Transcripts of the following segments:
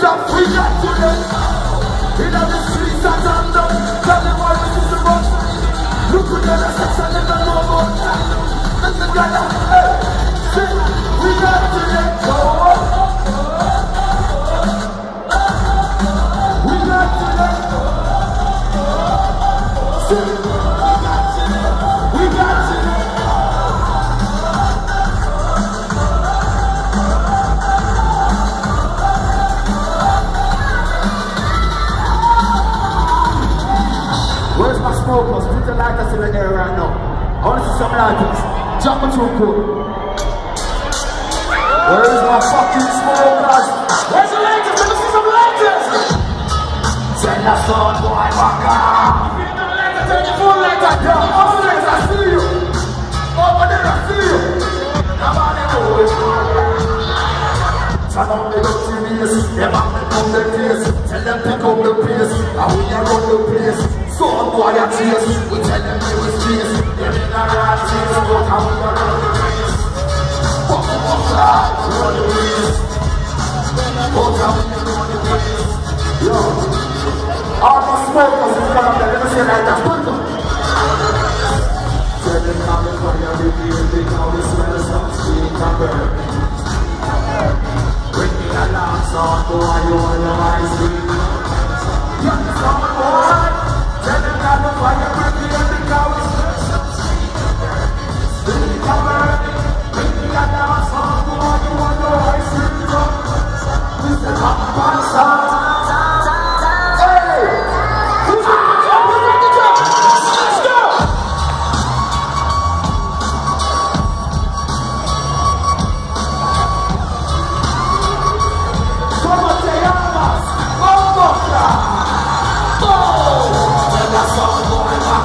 we got to them. The the. Look at the sex and them know about that. Let them get My smokers? Put the lighters in the air right now. I want to see some lighters. Jump into a cool. Where's my fucking smokers? Where's the lighters? Let me see some lighters. Soundbwoy, up. If you like to turn your phone that, yo, over there, I see you. Over there, I see you. Come on. Turn on the up serious, them up the place. Tell them pick up the pace, and we are run the place. So boy a chase, we tell them they will space. Them in a rat chase, but we are run the race. Fuck run the race. But how we are run the race. Yo, all my smokers is coming up there. Let me see like that. Put them. Tell them how the fire they how we smell some sweet and burning. Bring me a dance on, boy, you want your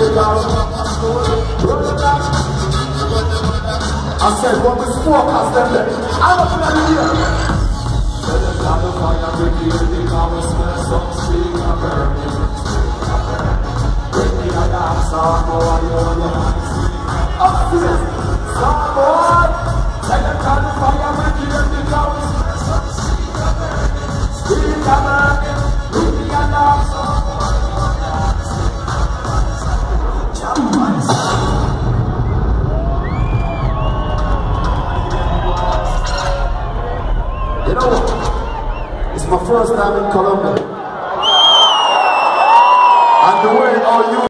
the girl. Run it back. I said, what we smoke has them there. I'm in the ear. Tell them that the fire and smell some sweet and burning. Bring me a dance on, boy, you want your hands Up to this, some Tell them that the fire brigade, they come and smell some sweet and burning. Sweet and burning. Bring me a dance on, know? It's my first time in Colombia. And the way how you